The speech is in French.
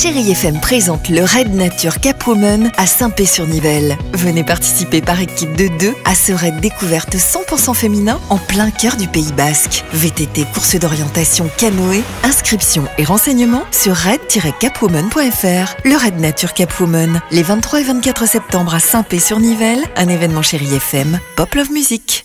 Chérie FM présente le Raid Nature Capwoman à Saint-Pé-sur-Nivelle. Venez participer par équipe de deux à ce raid découverte 100% féminin en plein cœur du Pays Basque. VTT, course d'orientation, canoë, inscription et renseignements sur raid-capwoman.fr. Le Raid Nature Capwoman, les 23 et 24 septembre à Saint-Pé-sur-Nivelle, un événement Chérie FM, Pop Love Music.